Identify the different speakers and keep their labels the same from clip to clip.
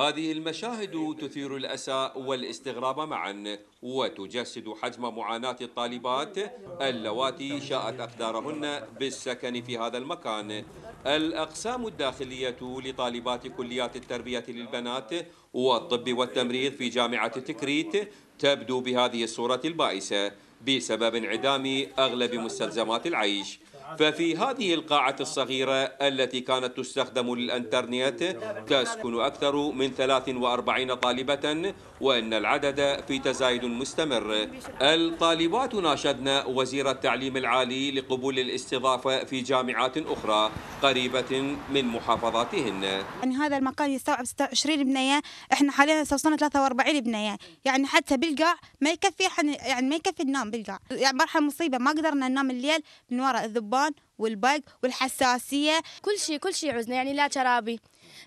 Speaker 1: هذه المشاهد تثير الأسى والاستغراب معا وتجسد حجم معاناة الطالبات. اللواتي شاءت أقدارهن بالسكن في هذا المكان. الأقسام الداخلية لطالبات كليات التربية للبنات والطب والتمريض في جامعة تكريت تبدو بهذه الصورة البائسة بسبب انعدام أغلب مستلزمات العيش. ففي هذه القاعة الصغيرة التي كانت تستخدم للأنترنت تسكن أكثر من 43 طالبة وأن العدد في تزايد مستمر. الطالبات ناشدن وزير التعليم العالي لقبول الاستضافة في جامعات أخرى قريبة من محافظاتهن.
Speaker 2: يعني هذا المكان يستوعب 26 بنية إحنا حاليا وصلنا 43 بنية يعني حتى بالقاع ما يكفي يعني ما يكفي النوم بالقاع. يعني مرحلة مصيبة ما قدرنا ننام الليل من وراء الذبان والبق والحساسية.
Speaker 3: كل شيء كل شيء عزنا يعني لا شرابي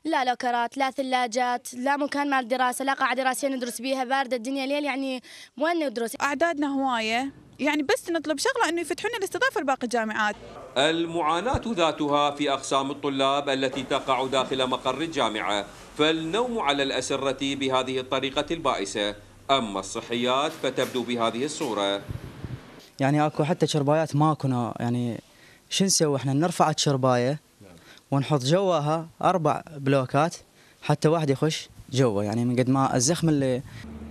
Speaker 3: لا لوكرات لا ثلاجات لا مكان مال دراسة لا قاعة دراسية ندرس بيها باردة الدنيا ليل يعني وين ندرس؟
Speaker 4: أعدادنا هواية يعني بس نطلب شغلة أنه يفتحون الاستضافة لباقي الجامعات.
Speaker 1: المعاناة ذاتها في أقسام الطلاب التي تقع داخل مقر الجامعة فالنوم على الأسرة بهذه الطريقة البائسة. أما الصحيات فتبدو بهذه الصورة.
Speaker 5: يعني أكو حتى شربايات ما كنا يعني شو نسوي؟ إحنا نرفع الشرباية ونحط جواها أربع بلوكات حتى واحد يخش جوا يعني من قد ما الزخم اللي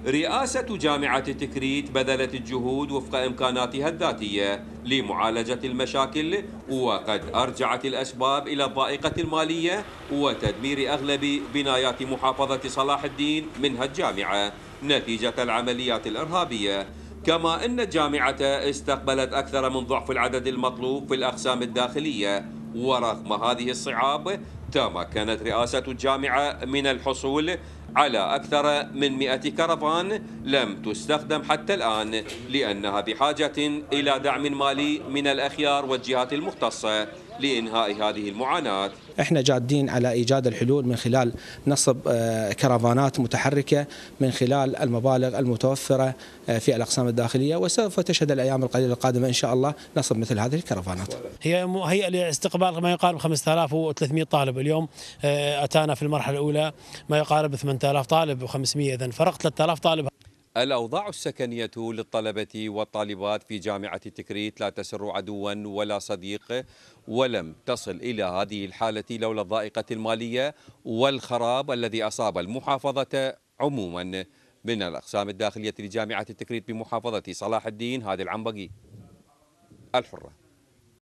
Speaker 1: رئاسة جامعة تكريت بذلت الجهود وفق إمكاناتها الذاتية لمعالجة المشاكل وقد أرجعت الأسباب إلى الضائقة المالية وتدمير أغلب بنايات محافظة صلاح الدين منها الجامعة نتيجة العمليات الإرهابية. كما أن الجامعة استقبلت أكثر من ضعف العدد المطلوب في الأقسام الداخلية ورغم هذه الصعاب تمكنت رئاسة الجامعة من الحصول على أكثر من 100 كرفان لم تستخدم حتى الآن لأنها بحاجة إلى دعم مالي من الأخيار والجهات المختصة. لإنهاء هذه المعاناة.
Speaker 6: إحنا جادين على إيجاد الحلول من خلال نصب كرفانات متحركة من خلال المبالغ المتوفرة في الأقسام الداخلية وسوف تشهد الأيام القليلة القادمة إن شاء الله نصب مثل هذه الكرفانات.
Speaker 7: هي مهيئه لاستقبال ما يقارب 5300 طالب اليوم. أتانا في المرحلة الأولى ما يقارب 8000 طالب و500 اذا فرق 3000 طالب
Speaker 1: الأوضاع السكنية للطلبة والطالبات في جامعة تكريت لا تسر عدوا ولا صديق ولم تصل إلى هذه الحالة لولا الضائقة المالية والخراب الذي أصاب المحافظة عموما. من الأقسام الداخلية لجامعة تكريت بمحافظة صلاح الدين هذه العنبقي. الحرة.